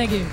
Thank you.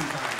Thank you, Tom.